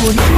Recording.